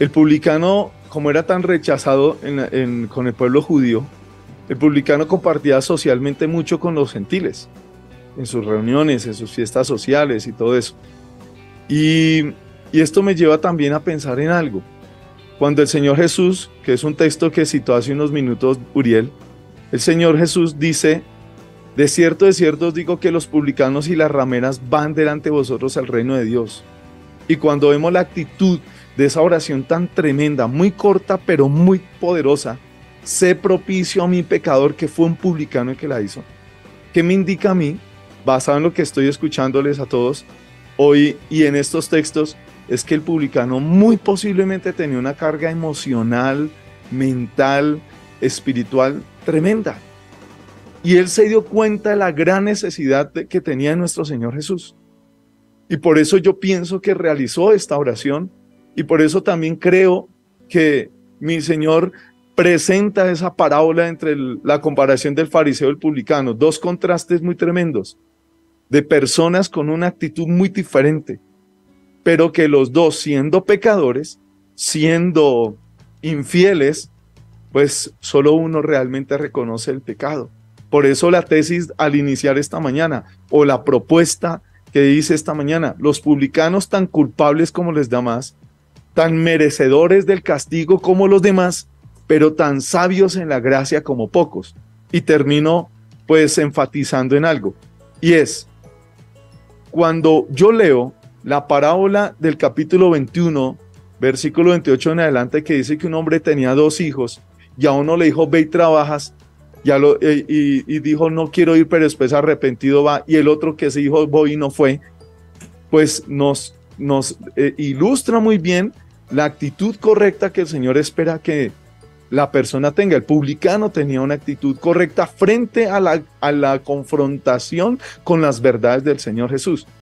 El publicano, como era tan rechazado con el pueblo judío, el publicano compartía socialmente mucho con los gentiles, en sus reuniones, en sus fiestas sociales y todo eso. Y, esto me lleva también a pensar en algo. Cuando el Señor Jesús, que es un texto que citó hace unos minutos Uriel, el Señor Jesús dice, de cierto, de cierto os digo que los publicanos y las rameras van delante de vosotros al reino de Dios. Y cuando vemos la actitud de esa oración tan tremenda, muy corta pero muy poderosa, sé propicio a mi pecador que fue un publicano el que la hizo. ¿Qué me indica a mí, basado en lo que estoy escuchándoles a todos hoy y en estos textos? Es que el publicano muy posiblemente tenía una carga emocional, mental, espiritual tremenda. Y él se dio cuenta de la gran necesidad que tenía nuestro Señor Jesús. Y por eso yo pienso que realizó esta oración y por eso también creo que mi Señor presenta esa parábola entre la comparación del fariseo y el publicano, dos contrastes muy tremendos, de personas con una actitud muy diferente, pero que los dos siendo pecadores, siendo infieles, pues solo uno realmente reconoce el pecado. Por eso la tesis al iniciar esta mañana o la propuesta que dice esta mañana, los publicanos tan culpables como los demás, tan merecedores del castigo como los demás, pero tan sabios en la gracia como pocos. Y termino pues enfatizando en algo, y es, cuando yo leo la parábola del capítulo 21, versículo 28 en adelante, que dice que un hombre tenía dos hijos, y a uno le dijo, ve y trabajas, eh, y, dijo, no quiero ir, pero después arrepentido va, y el otro que se dijo, voy y no fue, pues nos, nos eh, ilustra muy bien la actitud correcta que el Señor espera que la persona tenga. El publicano tenía una actitud correcta frente a la, a la confrontación con las verdades del Señor Jesús.